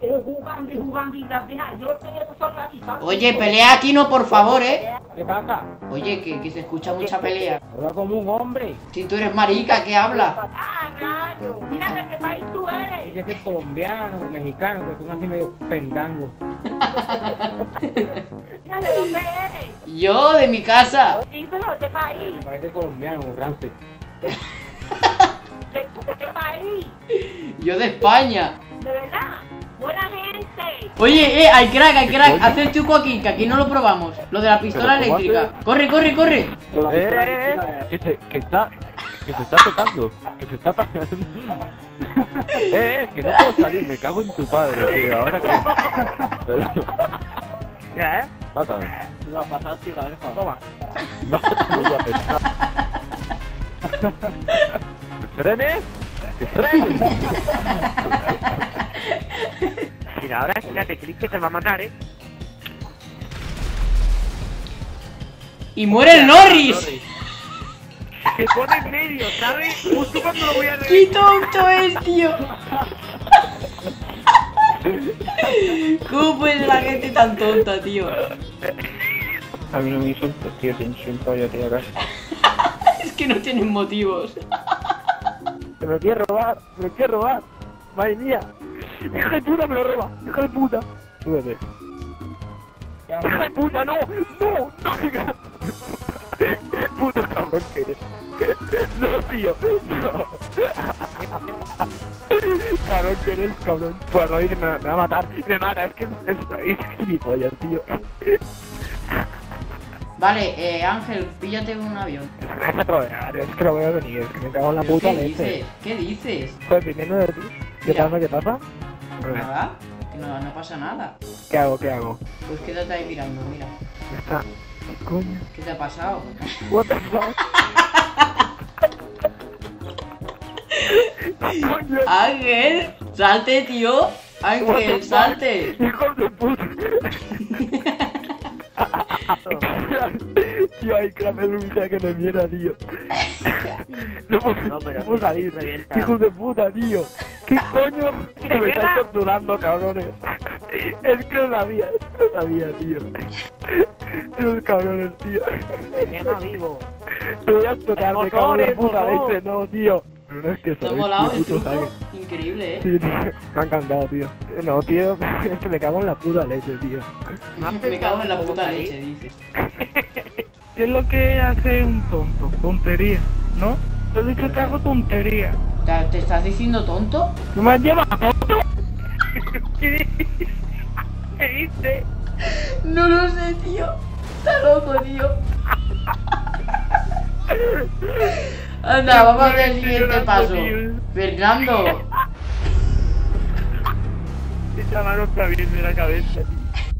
ellos, ellos jugando y jugando y las dejan. Yo estoy desorganizado. Oye, pelea aquí no, por favor, ¿eh? ¿Qué pasa? Oye, que, que se escucha mucha pelea. Habla como un hombre. Si tú eres marica, ¿qué hablas? Ah, claro. Mira de qué país tú eres. Ella es colombiano, mexicano, que son así medio pendango. Mira de dónde eres. Yo, de mi casa. Dímelo, ¿de país? Parece colombiano, grande. ¿De, ¿De qué país? Yo de España. ¿De verdad? Oye, eh, hay crack, hay crack. Haz el truco aquí, que aquí no lo probamos. Lo de la pistola Pero, ¿cómo eléctrica. Corre, corre, corre. Eh, eh, eh, que se, que está, que se está tocando, que se está pasando. eh, eh, que no puedo salir, me cago en tu padre, tío, ahora que... ¿Qué? Mátame. Lo pasar, tío, a ver, toma. No. ¿Frenes? ¿Que frenes? Mira, ahora fíjate, Chris que se va a matar, ¿eh? Y muere el Norris. Se pone en medio, ¿sabes? Justo cuando lo voy a ¡Qué tonto es, tío! ¿Cómo puede ser la gente tan tonta, tío? A mí no me insultas, tío, te insulto yo, tío, casi. Es que no tienen motivos. Se me quiere robar, me quiere robar. Madre mía. Hija de puta, me lo roba. Hija de puta. Súbete. Hija de puta, no, no, no. Puto cabrón que eres. No, tío, no. Cabrón que eres, cabrón. Bueno, me, me va a matar, me mata, es que es, es, es gilipollas, tío. Vale, eh, Ángel, píllate un avión. Es que lo voy a venir, es que me cago en la ¿Pero puta ¿Qué leche. dices? ¿Qué dices? Pues viniendo de ti. ¿Qué Mira. pasa? ¿Qué pasa? Nada, que no, no pasa nada. ¿Qué hago? ¿Qué hago? Pues quédate ahí mirando, mira. Ya está. ¿Qué coño? ¿Qué te ha pasado? What the fuck? Ángel, salte, tío. Ángel, salte. ¡Hijos de puta! tío, hay que me mierda, tío. No puedo, no, puedo salir. ¡Hijos de puta, tío! ¿Qué coño? Que me están torturando, cabrones. Es que no sabía, no sabía, tío. Esos cabrones, tío. Tema vivo. Te voy a explotar, me cago en la Motores, puta leche, no, tío. No. Increíble, ¿eh? Sí, tío, me ha encantado, tío. No, tío, que me cago en la puta leche, tío. Me cago en la puta leche, dices. ¿Qué es lo que hace un tonto? Tontería, ¿no? Te he dicho que hago tontería. ¿Te, estás diciendo tonto? ¿No me has llevado tonto? ¿Qué dices? No lo sé, tío. Está loco, tío. Anda, vamos a ver el siguiente paso. Fernando, Esta mano está bien de la cabeza, tío.